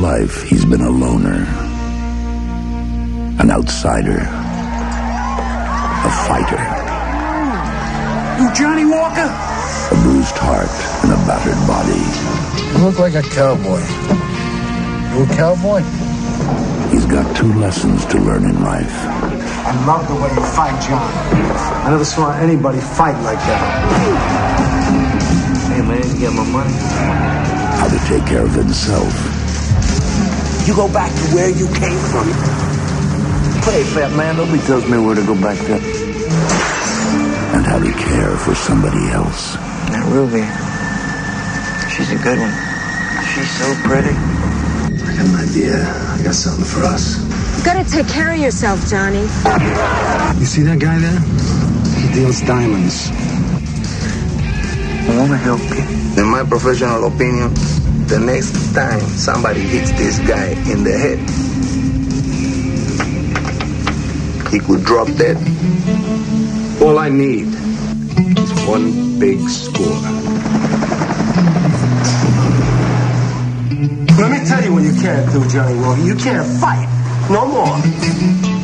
life, he's been a loner, an outsider, a fighter. You Johnny Walker? A bruised heart and a battered body. You look like a cowboy. You a cowboy? He's got two lessons to learn in life. I love the way you fight, John. I never saw anybody fight like that. Hey, man, you get my money? How to take care of himself. You go back to where you came from. Hey, fat man, nobody tells me where to go back to. And how to care for somebody else. That Ruby, she's a good one. She's so pretty. I got an idea. I got something for us. You gotta take care of yourself, Johnny. You see that guy there? He deals diamonds. I want to help you. In my professional opinion, the next time somebody hits this guy in the head, he could drop dead. All I need is one big score. Let me tell you what you can't do, Johnny Walker. You can't fight. No more.